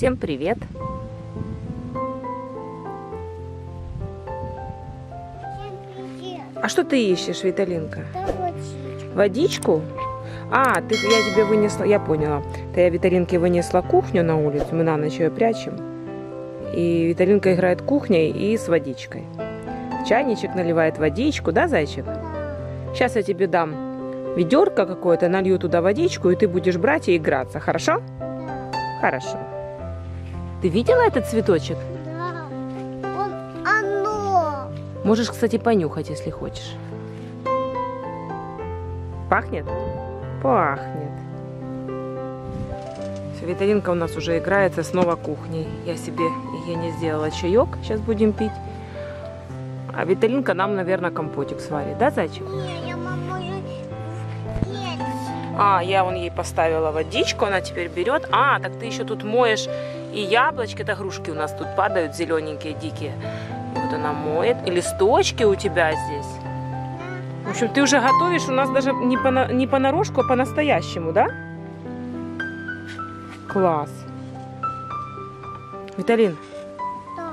Всем привет! А что ты ищешь, Виталинка? Водичку? А, ты, я тебе вынесла, я поняла. Ты я Виталинке вынесла кухню на улицу, мы на ночь ее прячем. И Виталинка играет кухней и с водичкой. Чайничек наливает водичку, да, зайчик? Сейчас я тебе дам ведерко какое-то, налью туда водичку, и ты будешь брать и играться, хорошо? Хорошо. Ты видела этот цветочек? Да. Он оно. Можешь, кстати, понюхать, если хочешь. Пахнет? Пахнет. Все, Виталинка у нас уже играется снова кухней. Я себе я не сделала чаек, сейчас будем пить. А Виталинка нам, наверное, компотик сварит, да, зайчик? Не, я маму. А, я вон ей поставила водичку, она теперь берет. А, так ты еще тут моешь и яблочки, это грушки у нас тут падают, зелененькие, дикие. И вот она моет. И листочки у тебя здесь. В общем, ты уже готовишь у нас даже не, по, не понарошку, а по-настоящему, да? Класс. Виталин, Да.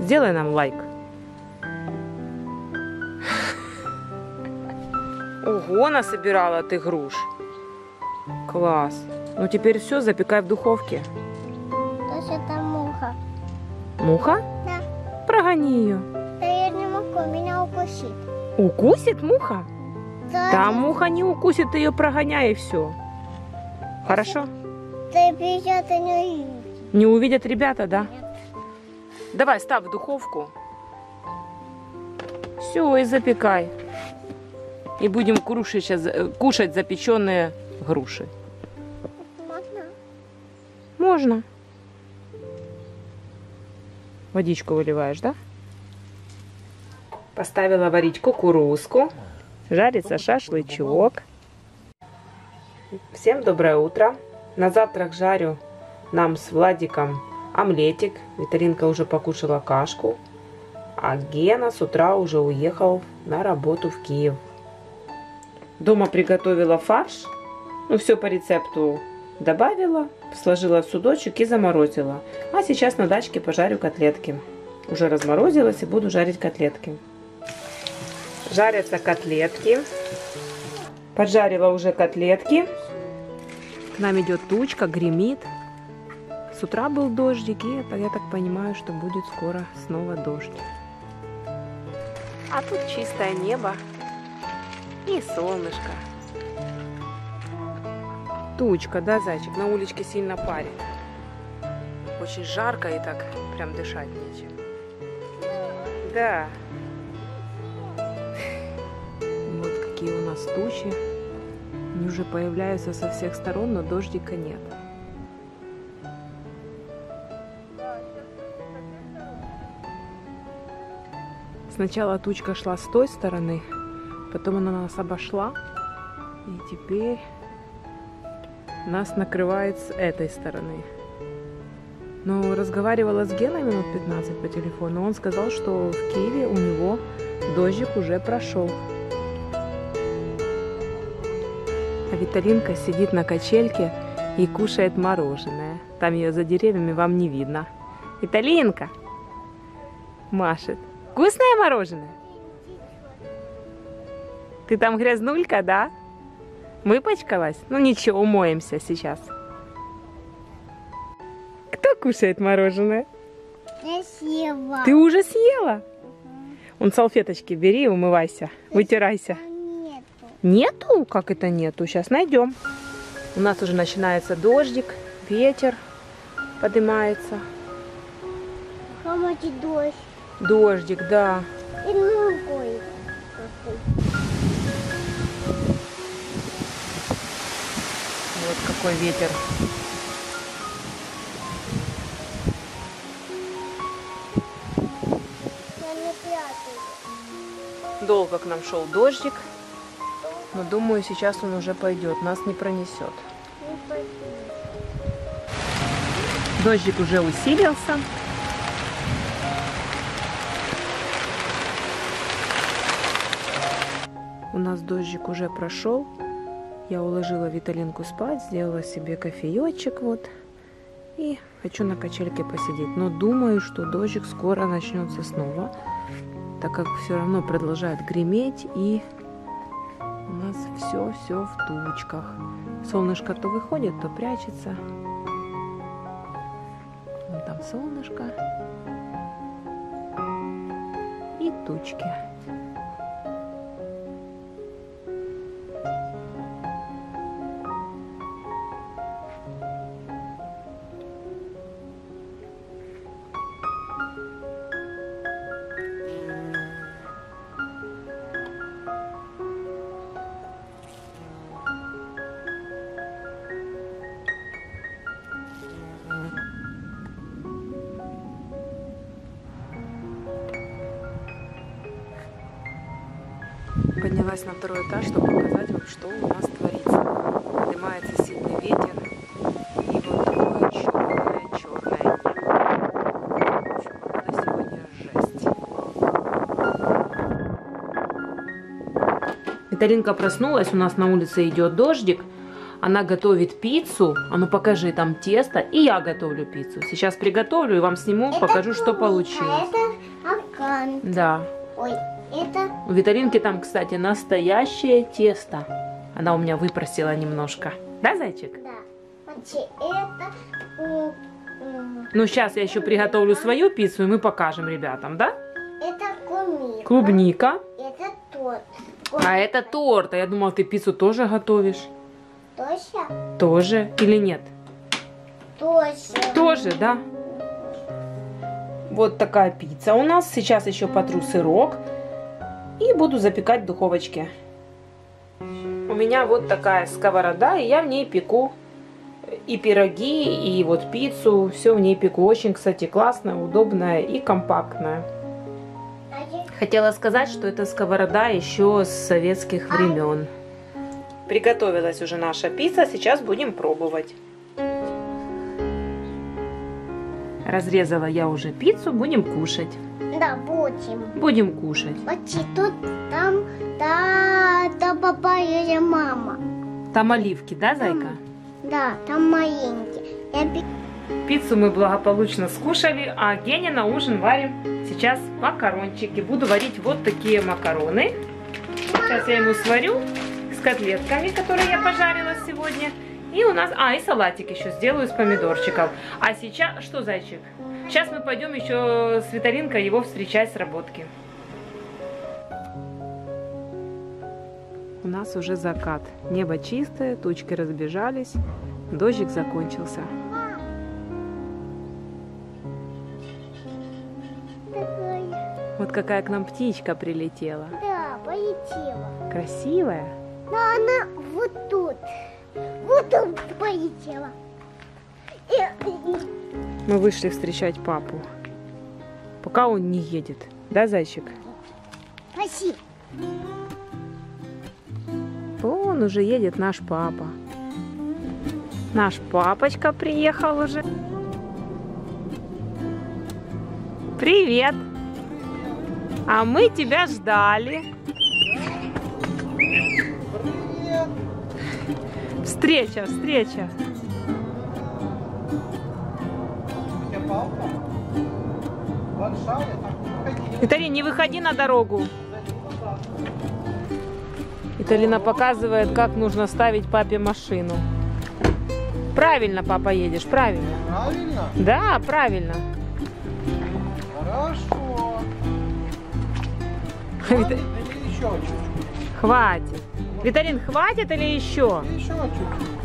сделай нам лайк. Ого, насобирала ты груш. Класс. Ну теперь все, запекай в духовке. Муха? Да. Прогони ее. Да я не могу, меня укусит. Укусит муха? Да. Да, муха не укусит, ты ее прогоняй и все. Хорошо? Ты ребята не увидишь. Не увидят ребята, да? Нет. Давай, ставь в духовку. Все, и запекай. И будем кушать, сейчас, э, кушать запеченные груши. Можно? Можно. Водичку выливаешь, да? Поставила варить кукурузку. Жарится шашлычок. Всем доброе утро. На завтрак жарю нам с Владиком омлетик. Виталинка уже покушала кашку. А Гена с утра уже уехал на работу в Киев. Дома приготовила фарш. Ну, все по рецепту добавила, сложила в судочек и заморозила. А сейчас на дачке пожарю котлетки. Уже разморозилась и буду жарить котлетки. Жарятся котлетки. Поджарила уже котлетки. К нам идет тучка, гремит. С утра был дождик, и это, я так понимаю, что будет скоро снова дождь. А тут чистое небо и солнышко. Тучка, да, зайчик? На уличке сильно парит. Очень жарко и так прям дышать нечем. Да. Вот какие у нас тучи. Они уже появляются со всех сторон, но дождика нет. Сначала тучка шла с той стороны, потом она нас обошла, и теперь нас накрывает с этой стороны. Но разговаривала с Геной минут 15 по телефону. Он сказал, что в Киеве у него дождик уже прошел. А Виталинка сидит на качельке и кушает мороженое. Там ее за деревьями вам не видно. Виталинка машет. Вкусное мороженое? Ты там грязнулька, да? Выпачкалась? Ну ничего, умоемся сейчас. Кто кушает мороженое? Я съела. Ты уже съела? Он салфеточки бери умывайся, вытирайся. Нету. Нету? Как это нету? Сейчас найдем. У нас уже начинается дождик, ветер поднимается. Хамати дождь. Дождик, да. И Вот какой ветер. Долго к нам шел дождик, но думаю, сейчас он уже пойдет, нас не пронесет. Дождик уже усилился. У нас дождик уже прошел. Я уложила Виталинку спать, сделала себе кофеечек вот. И хочу на качельке посидеть. Но думаю, что дождик скоро начнется снова, так как все равно продолжает греметь и у нас все-все в тучках. Солнышко то выходит, то прячется. Вон там солнышко и тучки. Поднялась на второй этаж, чтобы показать вам, что у нас творится. Поднимается сильный ветер. И вот такое черное-черное небо. Погода сегодня жесть. Виталинка проснулась, у нас на улице идет дождик. Она готовит пиццу. А ну покажи, там тесто. И я готовлю пиццу. Сейчас приготовлю и вам сниму, покажу, что получилось. Это аккаунт. Да, Ой, это у Виталинки там, кстати, настоящее тесто. Она у меня выпросила немножко. Да, зайчик? да. Это м, Ну, сейчас я еще приготовлю свою пиццу, и мы покажем ребятам, да? это клубника. Клубника. Это торт. А это торт. А я думала, ты пиццу тоже готовишь. Точно? Тоже или нет? Точно. Тоже, да? Вот такая пицца у нас. Сейчас еще потру сырок. И буду запекать в духовочке. У меня вот такая сковорода, и я в ней пеку и пироги, и вот пиццу. Все в ней пеку. Очень, кстати, классная, удобная и компактная. Хотела сказать, что это сковорода еще с советских времен. Приготовилась уже наша пицца, сейчас будем пробовать. Разрезала я уже пиццу, будем кушать. Да, будем. Будем кушать. Почти тут, там, да, да, папа или мама. Там оливки, да, зайка? Да, там маленький. Я Пиццу мы благополучно скушали, а Гене на ужин варим сейчас макарончики. Буду варить вот такие макароны. Сейчас я ему сварю с котлетками, которые я пожарила сегодня. И у нас... А, и салатик еще сделаю из помидорчиков. А сейчас... Что, зайчик? Сейчас мы пойдем еще с Виталинкой его встречать с работки. У нас уже закат. Небо чистое, тучки разбежались. Дождик закончился. Вот какая к нам птичка прилетела. Да, полетела. Красивая. Но она вот тут. Вот тут полетела. Мы вышли встречать папу. Пока он не едет. Да, зайчик? Спасибо. Вон уже едет наш папа. Наш папочка приехал уже. Привет! А мы тебя ждали. Встреча, встреча. Виталий, не выходи на дорогу. Виталина показывает, как нужно ставить папе машину. Правильно, папа, едешь, правильно. Правильно? Да, правильно. Хорошо. Хватит? Хватит. Виталин, хватит или еще? Еще чуть-чуть.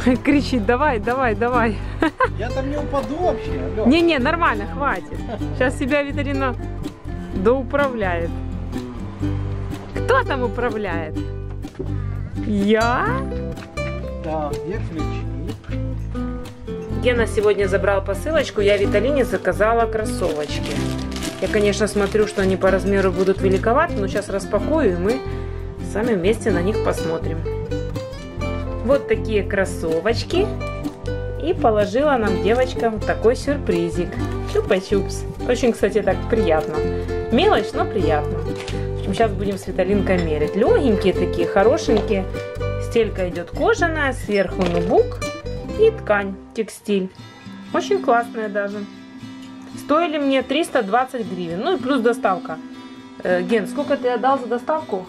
Кричит, давай, давай, давай. Я там не упаду вообще. Не-не, нормально, хватит. Сейчас себя Виталина доуправляет. Кто там управляет? Я? Да, где ключи? Гена сегодня забрал посылочку, я Виталине заказала кроссовочки. Я, конечно, смотрю, что они по размеру будут великоваты, но сейчас распакую, и мы сами вместе на них посмотрим. Вот такие кроссовочки. И положила нам девочкам такой сюрпризик. Чупа-чупс. Очень, кстати, так приятно. Мелочь, но приятно. В общем, сейчас будем с Виталинкой мерить. Легенькие такие, хорошенькие. Стелька идет кожаная, сверху нубук. И ткань, текстиль. Очень классная даже. Стоили мне 320 гривен. Ну и плюс доставка. Э, Ген, сколько ты отдал за доставку?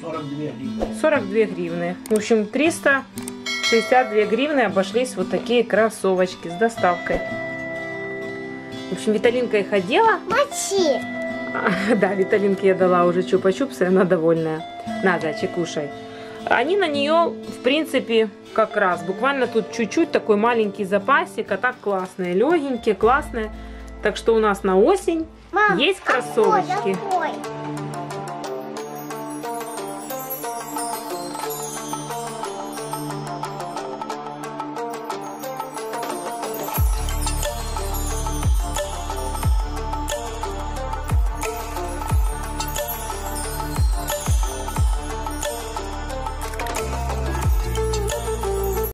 42 гривны. 42 гривны. В общем, 362 гривны обошлись вот такие кроссовочки с доставкой. В общем, Виталинка их одела. Мочи. А, Да, Виталинке я дала уже чупа-чупсы, она довольная. На, зайчик, кушай. Они на нее, в принципе, как раз. Буквально тут чуть-чуть такой маленький запасик, а так классные, легенькие, классные. Так что у нас на осень Мам, есть а кроссовочки. что такое?